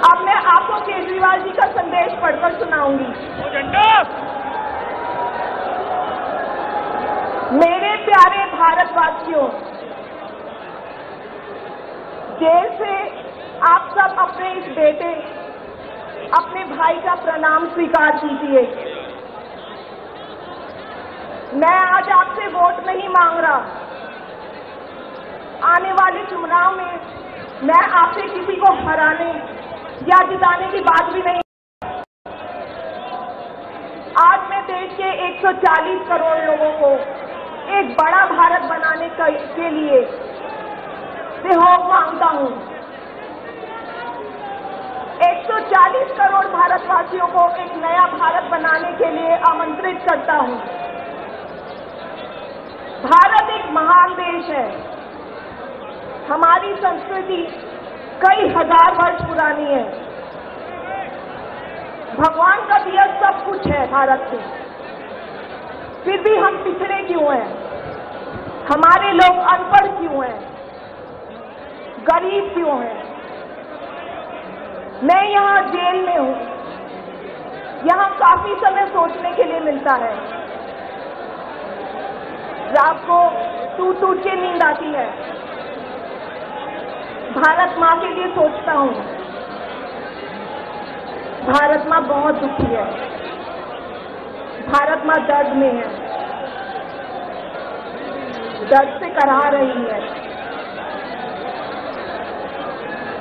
अब मैं आपको केजरीवाल जी का संदेश पढ़कर सुनाऊँगी। मेरे प्यारे भारतवासियों जेल से आप सब अपने इस बेटे, अपने भाई का प्रणाम स्वीकार कीजिए। मैं आज आपसे वोट नहीं मांग रहा। आने वाले चुनाव में मैं आपसे किसी को हराने या जिताने की बात भी नहीं। आज मैं देश के 140 करोड़ लोगों को एक बड़ा भारत बनाने के लिए सहयोग माँगता हूँ। 140 करोड़ भारतवासियों को एक नया भारत बनाने के लिए आमंत्रित करता हूँ। भारत एक महान देश है। हमारी संस्कृति कई हज़ार वर्ष पुरानी है। भगवान का दिया सब कुछ है भारत में। फिर भी हम पिछड़े क्यों हैं? हमारे लोग अनपढ़ क्यों हैं? गरीब क्यों हैं? मैं यहाँ जेल में हूँ। यहाँ काफ़ी समय सोचने के लिए मिलता है। रात को टूट टूट के नींद आती है। भारत माँ के लिए सोचता हूँ। भारत माँ बहुत दुखी है। भारत माँ दर्द में है। दर्द से करा रही है।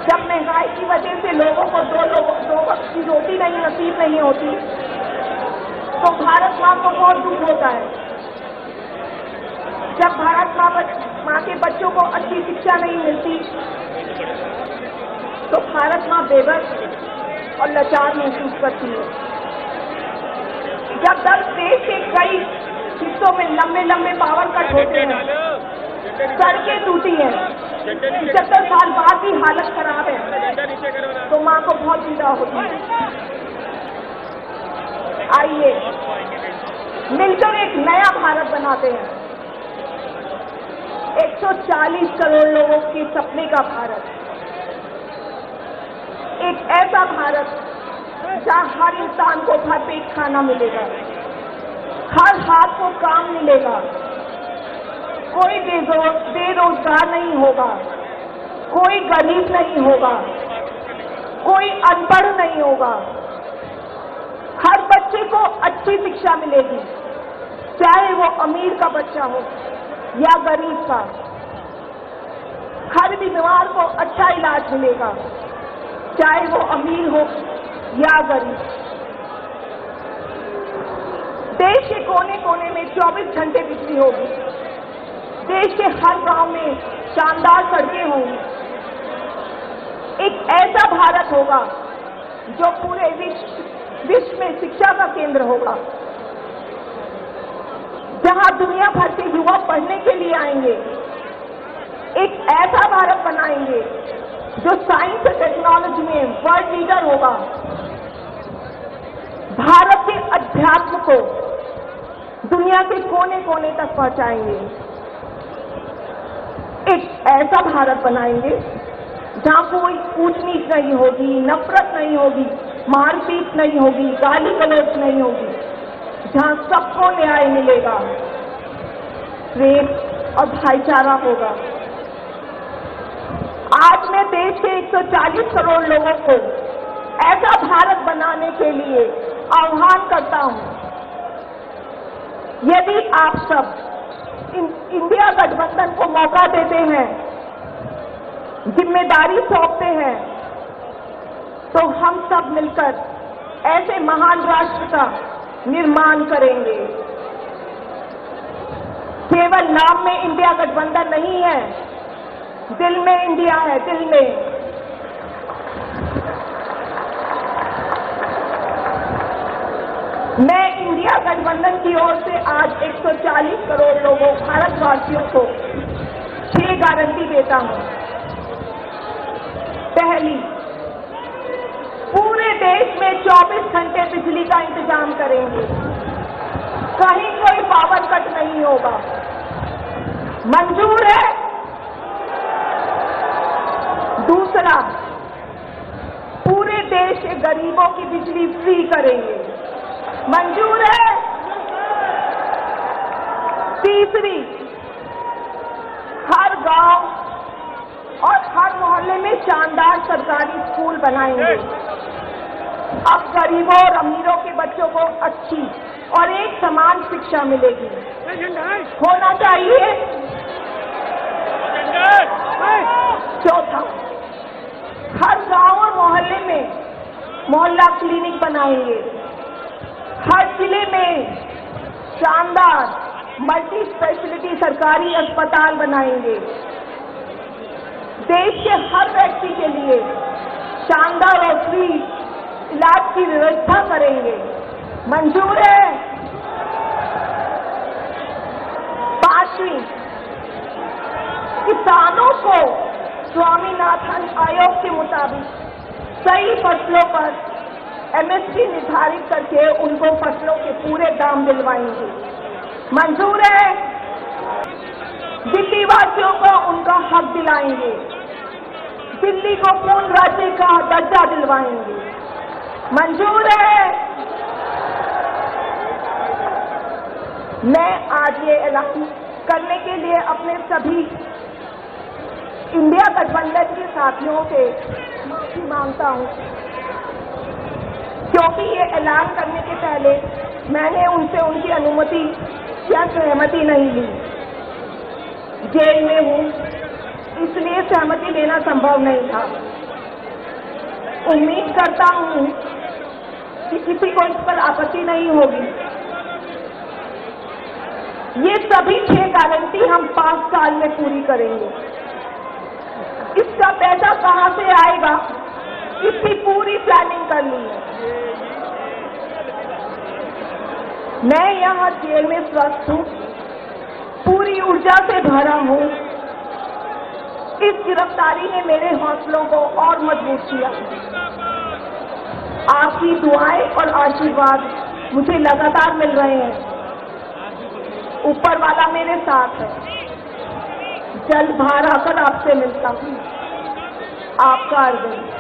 जब महँगाई की वजह से लोगों को दो लोगों, दो वक्त की रोटी नहीं, नसीब नहीं होती तो भारत माँ को बहुत दुख होता है। जब भारत माँ माँ के बच्चों को अच्छी शिक्षा नहीं मिलती। तो भारत माँ बेबस और लाचार महसूस करती है। जब दस देश के कई हिस्सों में लंबे लंबे पावर कट होते हैं सड़कें टूटी हैं। पचहत्तर साल बाद भी हालत खराब है। तो माँ को बहुत पीड़ा होती है। आइए मिलकर एक नया भारत बनाते हैं। 140 करोड़ लोगों के सपने का भारत। एक ऐसा भारत जहाँ हर इंसान को भर पेट खाना मिलेगा, हर हाथ को काम मिलेगा, कोई बेरोजगार नहीं होगा, कोई गरीब नहीं होगा, कोई अनपढ़ नहीं होगा। हर बच्चे को अच्छी शिक्षा मिलेगी, चाहे वो अमीर का बच्चा हो। या गरीब का। हर बीमार को अच्छा इलाज मिलेगा, चाहे वो अमीर हो या गरीब। देश के कोने कोने में 24 घंटे बिजली होगी। देश के हर गाँव में शानदार सड़कें होंगी। एक ऐसा भारत होगा जो पूरे विश्व विश्व में शिक्षा का केंद्र होगा। जहाँ दुनिया भर के युवा पढ़ने के लिए आएँगे, एक ऐसा भारत बनाएँगे जो साइंस और टेक्नोलॉजी में वर्ल्ड लीडर होगा। भारत के अध्यात्म को दुनिया के कोने कोने तक पहुंचाएँगे। एक ऐसा भारत बनाएँगे जहाँ कोई ऊंच नहीं होगी, नफरत नहीं होगी, मारपीट नहीं होगी गाली गलौज नहीं होगी। जहाँ सबको न्याय मिलेगा, प्रेम और भाईचारा होगा। आज मैं देश के 140 करोड़ लोगों को ऐसा भारत बनाने के लिए आह्वान करता हूँ। यदि आप सब इंडिया गठबंधन को मौका देते हैं, ज़िम्मेदारी सौंपते हैं तो हम सब मिलकर ऐसे महान राष्ट्र का निर्माण करेंगे। केवल नाम में इंडिया गठबंधन नहीं है, दिल में इंडिया है, दिल में। मैं इंडिया गठबंधन की ओर से आज 140 करोड़ लोगों, भारतवासियों को छह गारंटी देता हूँ। पहली, पूरे देश में 24 घंटे बिजली का इंतज़ाम करेंगे। कहीं कोई पावर कट नहीं होगा। मंजूर है? दूसरा, पूरे देश के गरीबों की बिजली फ्री करेंगे। मंजूर है? तीसरी, हर गाँव और हर मोहल्ले में शानदार सरकारी स्कूल बनाएँगे। अब गरीबों और अमीरों के बच्चों को अच्छी और एक समान शिक्षा मिलेगी। होना चाहिए। चौथा, हर गाँव और मोहल्ले में मोहल्ला क्लिनिक बनाएँगे। हर ज़िले में शानदार मल्टी स्पेशलिटी सरकारी अस्पताल बनाएँगे। देश के हर व्यक्ति के लिए शानदार और फ्री इलाज की व्यवस्था करेंगे। मंजूर है। पांचवी किसानों को स्वामीनाथन आयोग के मुताबिक सही फ़सलों पर एमएसपी निर्धारित करके उनको फ़सलों के पूरे दाम दिलवाएँगे। मंजूर है। दिल्ली वासियों को उनका हक दिलाएँगे। दिल्ली को पूर्ण राज्य का दर्जा दिलवाएँगे। मंजूर है। मैं आज ये ऐलान करने के लिए अपने सभी इंडिया गठबंधन के साथियों से माफ़ी माँगता हूँ। क्योंकि ये ऐलान करने के पहले मैंने उनसे उनकी अनुमति या सहमति नहीं ली। जेल में हूँ, इसलिए सहमति लेना संभव नहीं था। उम्मीद करता हूँ कि किसी को इस पर आपत्ति नहीं होगी। ये सभी छह गारंटी हम पाँच साल में पूरी करेंगे। इसका पैसा कहाँ से आएगा? इसकी पूरी प्लानिंग कर ली है। मैं यहाँ जेल में स्वस्थ हूँ। पूरी ऊर्जा से भरा हूँ। इस गिरफ्तारी ने मेरे हौसलों को और मज़बूत किया। आपकी दुआएँ और आशीर्वाद मुझे लगातार मिल रहे हैं। ऊपर वाला मेरे साथ है। जल भार आकर आपसे मिलता हूँ। आपका अर्जुन।